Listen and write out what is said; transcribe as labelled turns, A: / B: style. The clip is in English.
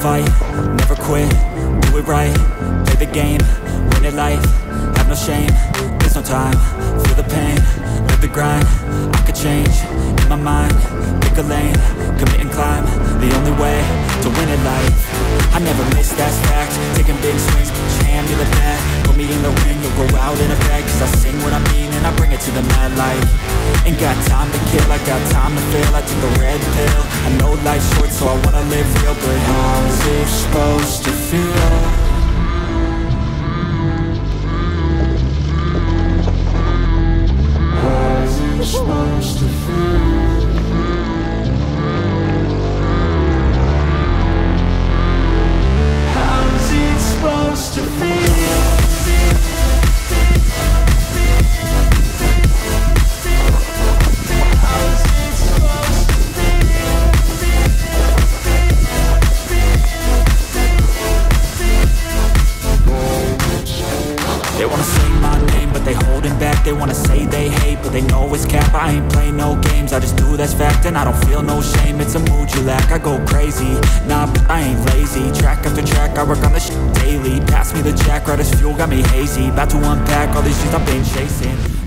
A: fight, never quit, do it right Play the game, win it life, have no shame time, feel the pain, live the grind. I could change, in my mind, pick a lane Commit and climb, the only way to win at life. I never miss, that's fact, taking big swings, hand me the bat Put me in the ring, you'll go out in a bag. Cause I sing what I mean and I bring it to the mad light. Ain't got time to kill, I got time to feel I took a red pill, I know life's short so I wanna live real. But how's it supposed to feel? To feel? They wanna say they hate, but they know it's cap. I ain't play no games, I just do that's fact And I don't feel no shame, it's a mood you lack I go crazy, nah, but I ain't lazy. Track after track, I work on this shit daily. Pass me the jack, right as fuel, got me hazy. About to unpack all these shit I've been chasing